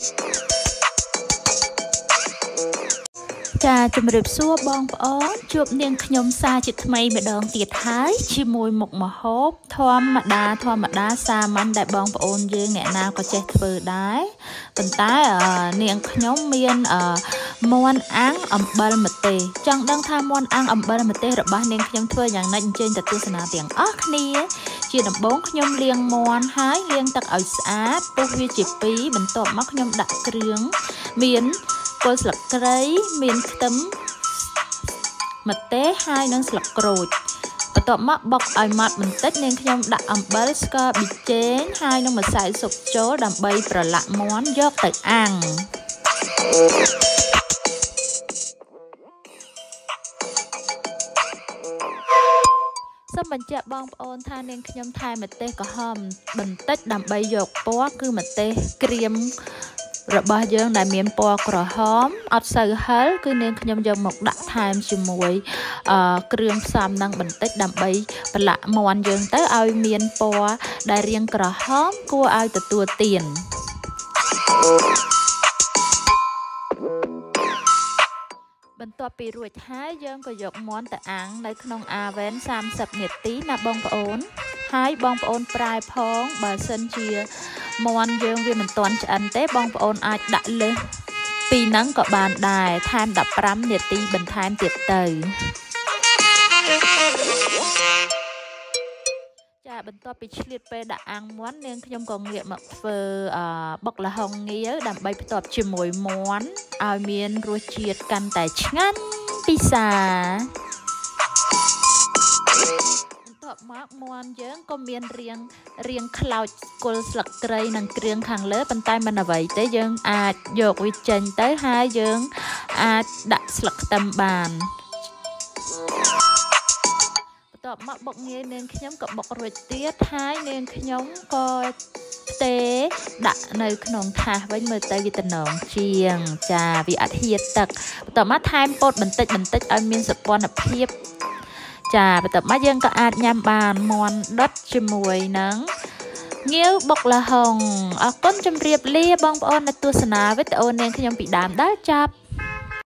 you ចាជំរាបសួរបងប្អូនជួបនាងខ្ញុំសាជាថ្មីម្ដងទៀតហើយជាមួយមុខម្ហូបធម្មតាធម្មតាសាមញ្ញដែលបងប្អូនយើងអ្នកណាក៏ចេះធ្វើដែរប៉ុន្តែនាងខ្ញុំមានមាន់អាំងអំបិលម្ទេសចង់ដឹងថាមាន់អាំងអំបិលម្ទេសរបស់នាងខ្ញុំធ្វើយ៉ាងណាអញ្ជើញទៅទស្សនាទាំងអស់គ្នា ជាដំបូងខ្ញុំលាងមាន់ហើយលាងទឹកឲ្យស្អាតពុះវាជា2បន្ទាប់មកខ្ញុំដាក់គ្រឿងមាន គល់ស្លឹកគ្រៃមានខ្ទឹមម្ទេសហើយនិងស្លឹកក្រូចបន្ទាប់មកបុកឲ្យម៉ត់បន្តិចនាងខ្ញុំដាក់អំបិលស្ករប៊ីចេងហើយនិងម្សៅស៊ុបចូលដើម្បីប្រឡាក់មាន់យកទៅអាំងសូមបញ្ជាក់បងប្អូនថានាងខ្ញុំថែម្ទេសក្រហមបន្តិចដើម្បីយកពណ៌គឺម្ទេសក្រៀម របស់យើងដែលមានពណ៌ក្រហមអត់សូវហឹរគឺនាងខ្ញុំយកមកដាក់ថែមជាមួយអឺគ្រឿងផ្សំនឹងបន្តិចដើម្បីប្រឡាក់មាន់យើងទៅឲ្យមានពណ៌ដែលរាងក្រហមគួរឲ្យទទួលទានបន្ទាប់ពីរួចហើយយើងក៏យកមាន់ទៅអាំងនៅក្នុងអាវ៉ែន30នាទីណាបងប្អូន ហើយបងប្អូនប្រែផងបើសិនជាមាន់យើងវាមិនទាន់ឆ្អិនទេបងប្អូនអាចដាក់លើសពីហ្នឹងក៏បានដែរថែម15នាទីបន្ថែមទៀតទៅចាបន្ទាប់ពីឆ្លៀតពេលដាក់អាំងមាន់នាងខ្ញុំក៏ងាកមកធ្វើអបុកល្ហុងងាវដើម្បីផ្ទាប់ជាមួយមាន់ឲ្យមានរសជាតិកាន់តែឆ្ងាញ់ពិសា ប់មកមាន់យើងក៏មានរាងរាងខ្លោចគល់ស្លឹកគ្រៃនិងគ្រឿងខាងលើប៉ុន្តែមិនអ្វីទេយើងអាចយកវាចេញទៅហើយយើងអាចដាក់ស្លឹកខ្ទឹមបានបន្ទាប់មកបុកងាយនាងខ្ញុំក៏បុករួចទៀតហើយនាងខ្ញុំក៏ផ្ទេដាក់នៅក្នុងថាសវិញមើលទៅវាតំណងជាង ចាវាអត់ហៀតទឹកបន្ទាប់មកថែមពោតបន្តិចបន្តិចឲ្យមានសពន្ធភាព ចាបន្ទាប់មកយើងក៏អាចញ៉ាំបានមាន់ដុតជាមួយនឹងងាវបុកលហុងអរគុណជម្រាបលាបងប្អូនអ្នកទស្សនាវីដេអូនាងខ្ញុំពីដើមដល់ចប់